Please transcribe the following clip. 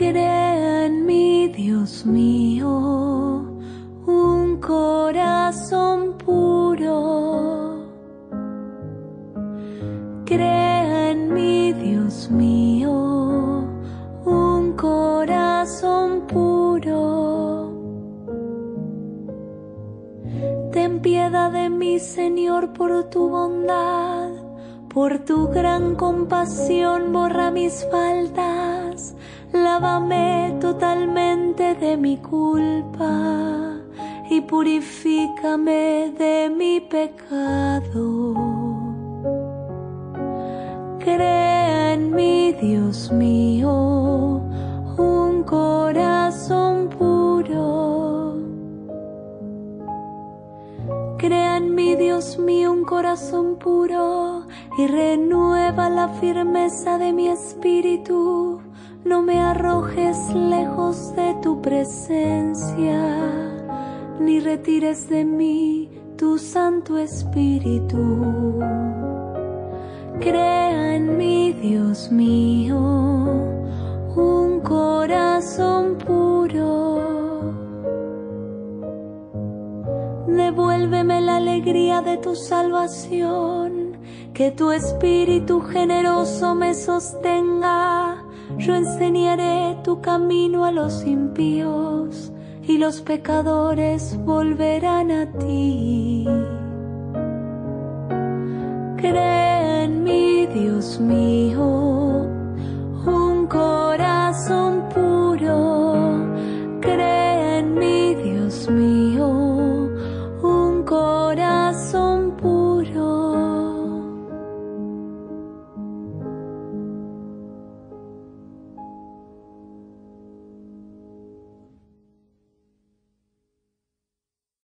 Crea en mí, Dios mío, un corazón puro. Crea en mí, Dios mío, un corazón puro. Ten piedad de mí, Señor, por tu bondad, por tu gran compasión, borra mis faltas lávame totalmente de mi culpa y purifícame de mi pecado. Crea en mí, Dios mío, Crea en mí, Dios mío, un corazón puro y renueva la firmeza de mi espíritu no me arrojes lejos de tu presencia, ni retires de mí tu Santo Espíritu. Crea en mí, Dios mío, un corazón puro. Devuélveme la alegría de tu salvación, que tu Espíritu generoso me sostenga. Yo enseñaré tu camino a los impíos y los pecadores volverán a ti. Cree en mí, Dios mío 不